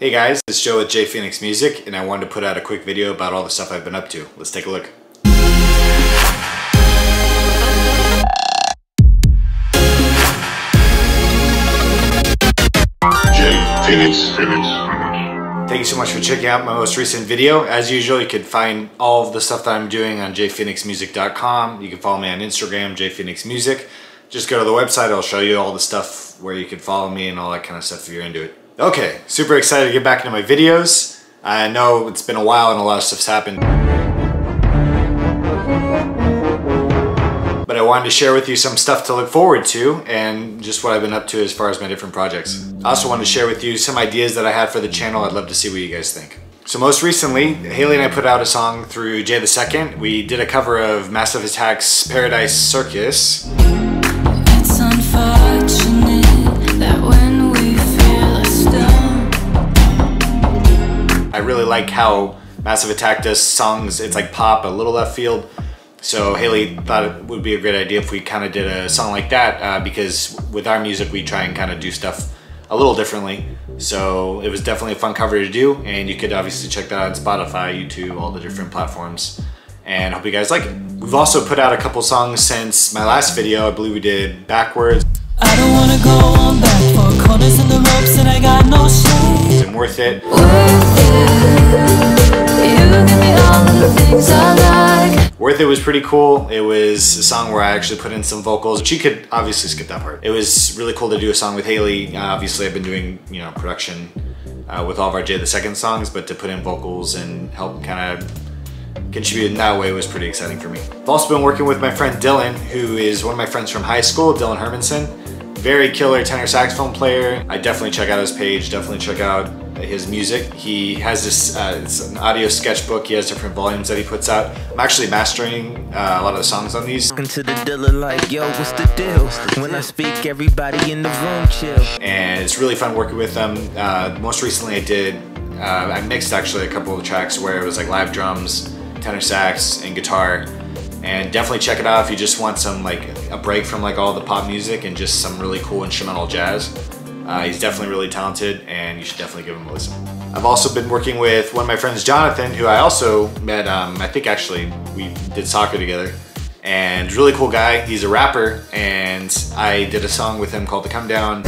Hey guys, it's Joe with Jay Phoenix Music, and I wanted to put out a quick video about all the stuff I've been up to. Let's take a look. Jay Phoenix. Phoenix. Thank you so much for checking out my most recent video. As usual, you can find all of the stuff that I'm doing on jayphoenixmusic.com. You can follow me on Instagram, jayphoenixmusic. Just go to the website, I'll show you all the stuff where you can follow me and all that kind of stuff if you're into it. Okay, super excited to get back into my videos. I know it's been a while and a lot of stuff's happened. But I wanted to share with you some stuff to look forward to and just what I've been up to as far as my different projects. I also wanted to share with you some ideas that I had for the channel. I'd love to see what you guys think. So most recently, Haley and I put out a song through Jay the Second. We did a cover of Massive Attack's Paradise Circus. Like how Massive Attack does songs. It's like pop, a little left field. So Haley thought it would be a great idea if we kind of did a song like that uh, because with our music we try and kind of do stuff a little differently. So it was definitely a fun cover to do, and you could obviously check that out on Spotify, YouTube, all the different platforms. And hope you guys like it. We've also put out a couple songs since my last video. I believe we did Backwards I don't wanna go on back for corners in the ropes and I got no shame. and Worth It. You Worth It was pretty cool. It was a song where I actually put in some vocals. She could obviously skip that part. It was really cool to do a song with Haley. Uh, obviously, I've been doing you know production uh, with all of our Jay the Second songs, but to put in vocals and help kind of contribute in that way was pretty exciting for me. I've also been working with my friend Dylan, who is one of my friends from high school, Dylan Hermanson. Very killer tenor saxophone player. I definitely check out his page, definitely check out his music. He has this, uh, it's an audio sketchbook. He has different volumes that he puts out. I'm actually mastering uh, a lot of the songs on these. To the dealer like, yo, what's the deal? When I speak, everybody in the room chill. and it's really fun working with them. Uh, most recently, I did uh, I mixed actually a couple of tracks where it was like live drums, tenor sax, and guitar. And definitely check it out if you just want some like a break from like all the pop music and just some really cool instrumental jazz. Uh, he's definitely really talented, and you should definitely give him a listen. I've also been working with one of my friends, Jonathan, who I also met. Um, I think actually we did soccer together, and really cool guy. He's a rapper, and I did a song with him called "The Come Down."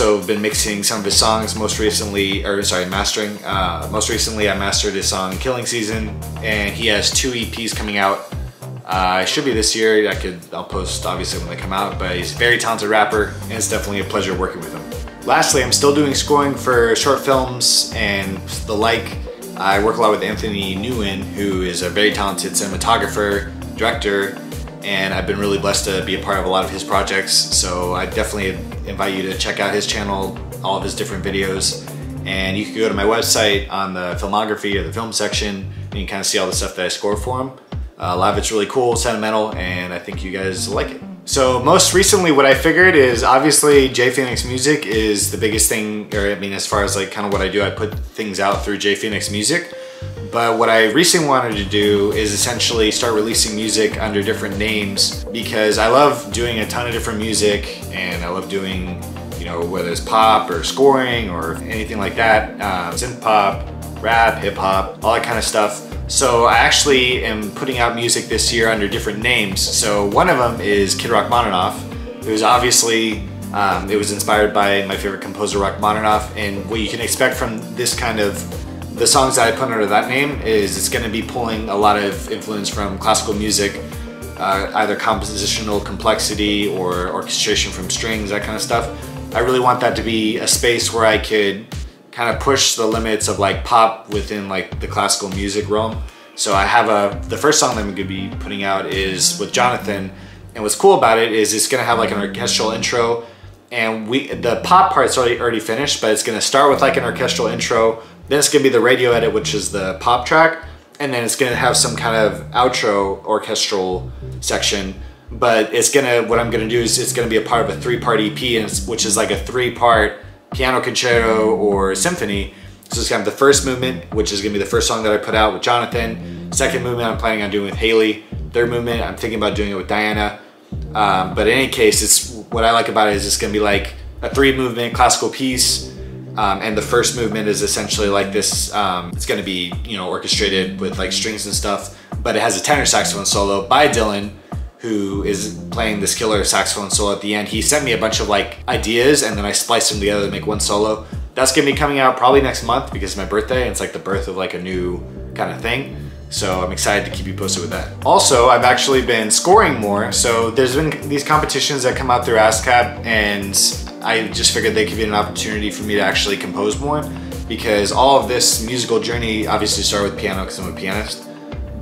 Also been mixing some of his songs. Most recently, or sorry, mastering. Uh, most recently, I mastered his song "Killing Season," and he has two EPs coming out. Uh, it should be this year. I could, I'll post obviously when they come out. But he's a very talented rapper, and it's definitely a pleasure working with him. Lastly, I'm still doing scoring for short films and the like. I work a lot with Anthony Nguyen, who is a very talented cinematographer, director, and I've been really blessed to be a part of a lot of his projects. So I definitely invite you to check out his channel, all of his different videos. And you can go to my website on the filmography or the film section, and you can kind of see all the stuff that I score for him. Uh, a lot of it's really cool, sentimental, and I think you guys like it. So most recently, what I figured is obviously Jay Phoenix Music is the biggest thing, or I mean, as far as like kind of what I do, I put things out through Jay Phoenix Music. But what I recently wanted to do is essentially start releasing music under different names because I love doing a ton of different music and I love doing, you know, whether it's pop or scoring or anything like that, uh, synth pop, rap, hip hop, all that kind of stuff. So I actually am putting out music this year under different names. So one of them is Kid Rock Rachmaninoff, who's obviously um, it was inspired by my favorite composer Rachmaninoff, and what you can expect from this kind of the songs that I put under that name is it's going to be pulling a lot of influence from classical music, uh, either compositional complexity or orchestration from strings, that kind of stuff. I really want that to be a space where I could kind of push the limits of like pop within like the classical music realm. So I have a the first song that I'm to be putting out is with Jonathan, and what's cool about it is it's going to have like an orchestral intro and we the pop part's already already finished, but it's gonna start with like an orchestral intro. Then it's gonna be the radio edit, which is the pop track, and then it's gonna have some kind of outro orchestral section. But it's gonna what I'm gonna do is it's gonna be a part of a three part EP, which is like a three part piano concerto or symphony. So it's kind of the first movement, which is gonna be the first song that I put out with Jonathan. Second movement I'm planning on doing with Haley. Third movement I'm thinking about doing it with Diana. Um, but in any case, it's what I like about it is it's gonna be like a three movement classical piece. Um, and the first movement is essentially like this, um, it's gonna be, you know, orchestrated with like strings and stuff, but it has a tenor saxophone solo by Dylan, who is playing this killer saxophone solo at the end. He sent me a bunch of like ideas and then I spliced them together to make one solo. That's gonna be coming out probably next month because it's my birthday and it's like the birth of like a new kind of thing. So I'm excited to keep you posted with that. Also, I've actually been scoring more. So there's been these competitions that come out through ASCAP and I just figured they could be an opportunity for me to actually compose more because all of this musical journey obviously started with piano because I'm a pianist,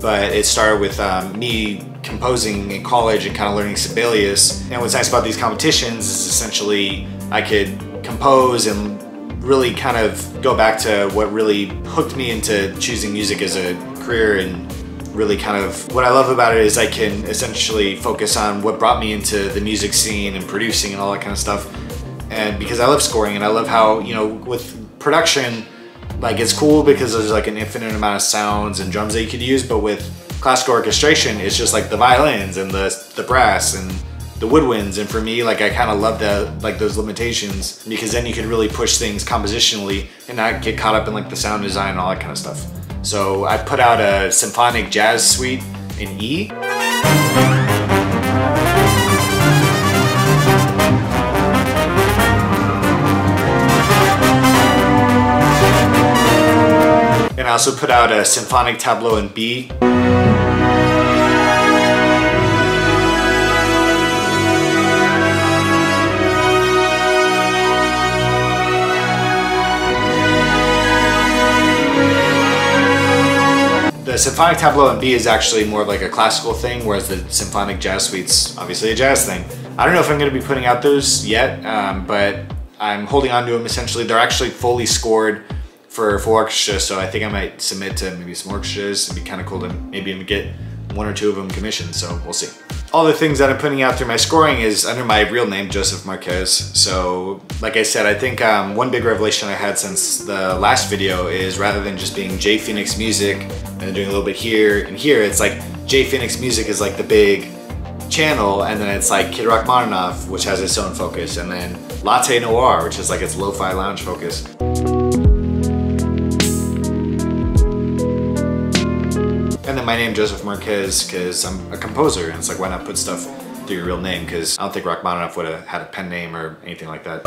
but it started with um, me composing in college and kind of learning Sibelius. And what's nice about these competitions is essentially I could compose and really kind of go back to what really hooked me into choosing music as a career and really kind of what I love about it is I can essentially focus on what brought me into the music scene and producing and all that kind of stuff. And because I love scoring and I love how, you know, with production, like it's cool because there's like an infinite amount of sounds and drums that you could use, but with classical orchestration, it's just like the violins and the, the brass and the woodwinds. And for me, like I kind of love that, like those limitations because then you can really push things compositionally and not get caught up in like the sound design and all that kind of stuff. So I put out a symphonic jazz suite in E. also put out a symphonic tableau in B. The symphonic tableau in B is actually more of like a classical thing, whereas the symphonic jazz suite's obviously a jazz thing. I don't know if I'm going to be putting out those yet, um, but I'm holding on to them essentially. They're actually fully scored for full orchestra, so I think I might submit to maybe some orchestras. It'd be kind of cool to maybe even get one or two of them commissioned, so we'll see. All the things that I'm putting out through my scoring is under my real name, Joseph Marquez. So, like I said, I think um, one big revelation I had since the last video is rather than just being Jay Phoenix Music and doing a little bit here and here, it's like Jay Phoenix Music is like the big channel, and then it's like Kid Rock Rachmaninoff, which has its own focus, and then Latte Noir, which is like its lo-fi lounge focus. My name Joseph Marquez because I'm a composer and it's like why not put stuff through your real name because I don't think Rachmaninoff would have had a pen name or anything like that.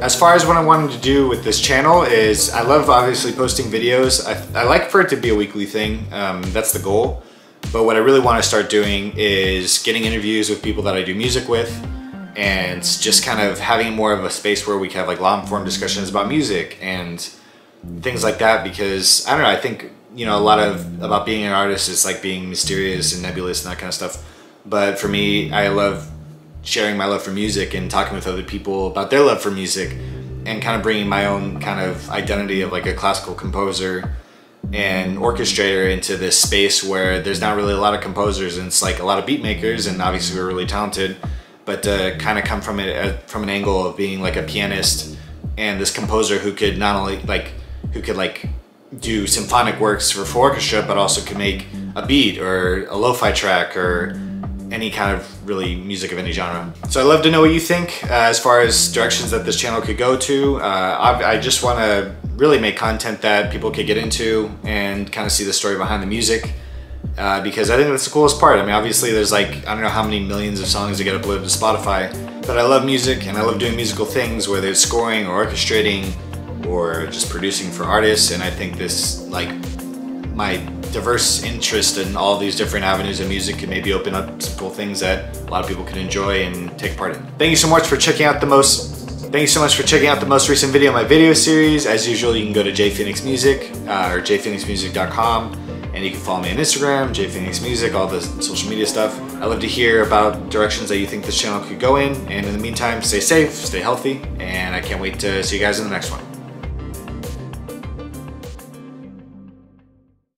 As far as what I wanted to do with this channel is I love obviously posting videos. I, I like for it to be a weekly thing. Um, that's the goal. But what I really want to start doing is getting interviews with people that I do music with and just kind of having more of a space where we can have like long form discussions about music and things like that because I don't know, I think, you know, a lot of about being an artist is like being mysterious and nebulous and that kind of stuff. But for me, I love sharing my love for music and talking with other people about their love for music and kind of bringing my own kind of identity of like a classical composer and orchestrator into this space where there's not really a lot of composers and it's like a lot of beat makers and obviously we're really talented but to kind of come from it uh, from an angle of being like a pianist and this composer who could not only like who could like do symphonic works for, orchestra, but also could make a beat or a lo-fi track or any kind of really music of any genre. So I'd love to know what you think uh, as far as directions that this channel could go to. Uh, I, I just want to really make content that people could get into and kind of see the story behind the music. Uh, because I think that's the coolest part. I mean, obviously there's like, I don't know how many millions of songs that get uploaded to Spotify, but I love music and I love doing musical things, whether it's scoring or orchestrating or just producing for artists. And I think this, like, my diverse interest in all these different avenues of music can maybe open up some cool things that a lot of people can enjoy and take part in. Thank you so much for checking out the most Thank you so much for checking out the most recent video in my video series. As usual, you can go to jayphoenixmusic uh, or jayphoenixmusic.com and you can follow me on Instagram, jayphoenixmusic, all the social media stuff. I love to hear about directions that you think this channel could go in. And in the meantime, stay safe, stay healthy, and I can't wait to see you guys in the next one.